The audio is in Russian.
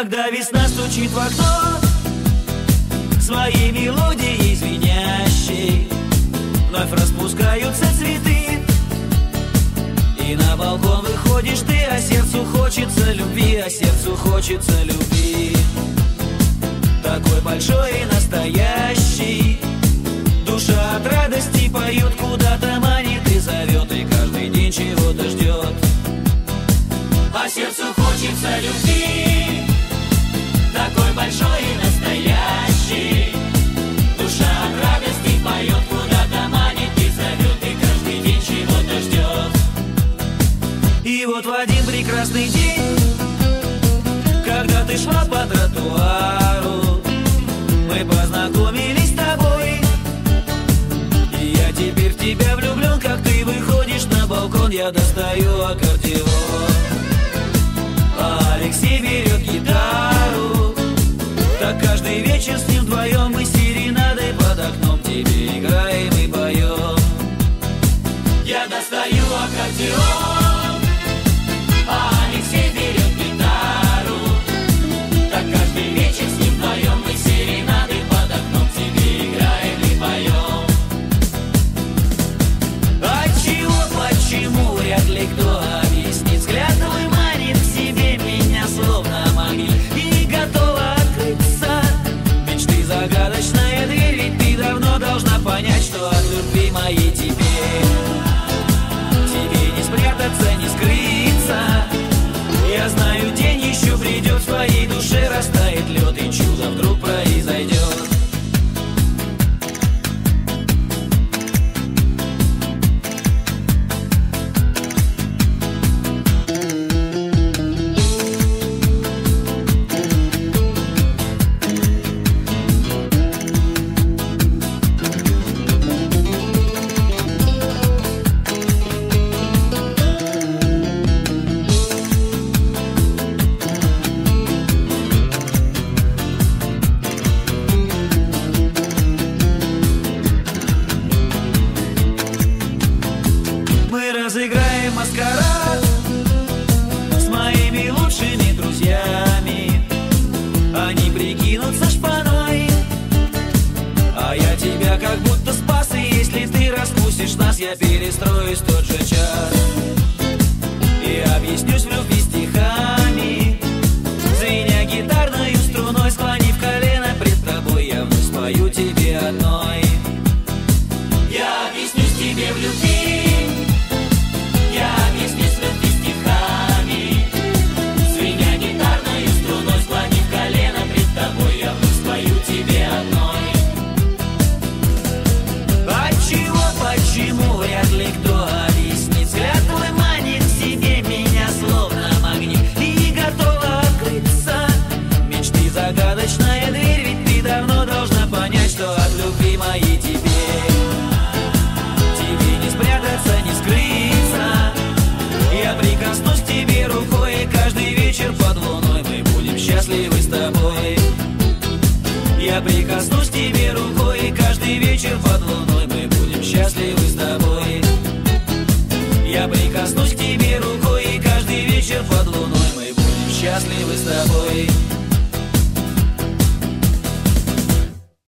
Когда весна стучит в окно Своей мелодией звенящей Вновь распускаются цветы И на балкон выходишь ты А сердцу хочется любви А сердцу хочется любви. Такой большой и настоящий Душа от радости поет Куда-то манит и зовет И каждый день чего-то ждет. А сердцу хочется любви прекрасный день Когда ты шла по тротуару. Мы познакомились с тобой. И я теперь в тебя влюблен Как ты выходишь на балкон. Я достаю аккордеон. А Алексей берет гитару. Так каждый вечер с ним вдвоем Мы серенадой под окном тебе играем и поем Я достаю аккордеон моей тебе Я перестроюсь тот же час вечер под луной Мы будем счастливы с тобой. Я прикоснусь к тебе рукой И каждый вечер под луной Мы будем счастливы с тобой.